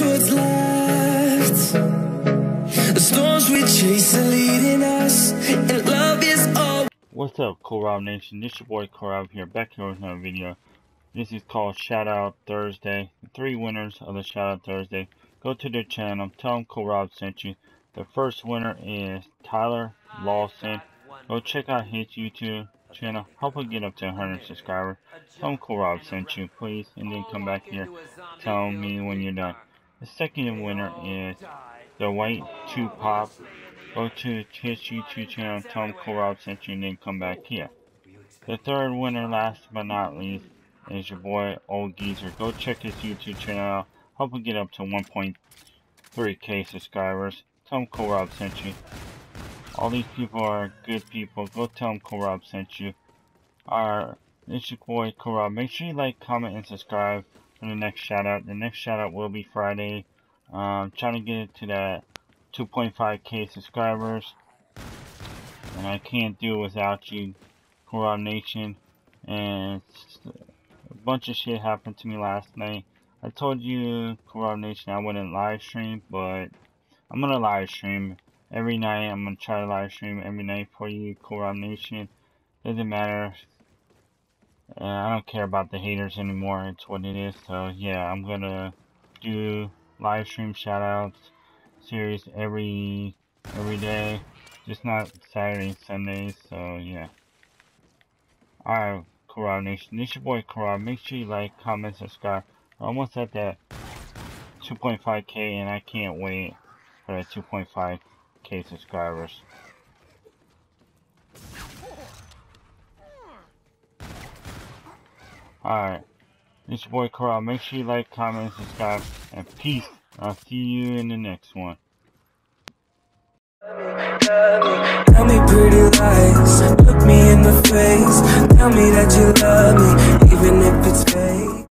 what's left. The storms we chase are leading us, and love is all. What's up, Cool Nation? This your boy Cool here, back here with another video. This is called Shout Out Thursday. The three winners of the Shout Out Thursday. Go to their channel, tell them Cool sent you. The first winner is Tyler Lawson. Go check out his YouTube channel. Help him get up to 100 subscribers. Tell him Cool sent you, please. And then come back here. Tell me when you're done. The second winner is The White 2Pac. Go to his YouTube channel, tell Cool sent you, and then come back here. The third winner, last but not least, is your boy Old Geezer. Go check his YouTube channel. Help him get up to 1.3k subscribers. Tell him sent you. All these people are good people. Go tell them Cool sent you. Our it's your boy Cool Make sure you like, comment, and subscribe for the next shout out. The next shout out will be Friday. Um, trying to get it to that 2.5k subscribers. And I can't do it without you, Cool Nation. And a bunch of shit happened to me last night. I told you, Cool Nation, I wouldn't live stream, but I'm gonna live stream every night. I'm gonna try to live stream every night for you, Cool Nation. Doesn't matter. I don't care about the haters anymore. It's what it is. So yeah, I'm gonna do live stream shoutouts series every every day, just not Saturday and Sundays. So yeah. Alright, Cool Nation. This your boy Corral. Make sure you like, comment, subscribe. We're almost at that 2.5k, and I can't wait for that 2.5k subscribers. Alright. This your boy Coral. Make sure you like, comment, subscribe, and peace. I'll see you in the next one. Tell me pretty lies, look me in the face. Tell me that you love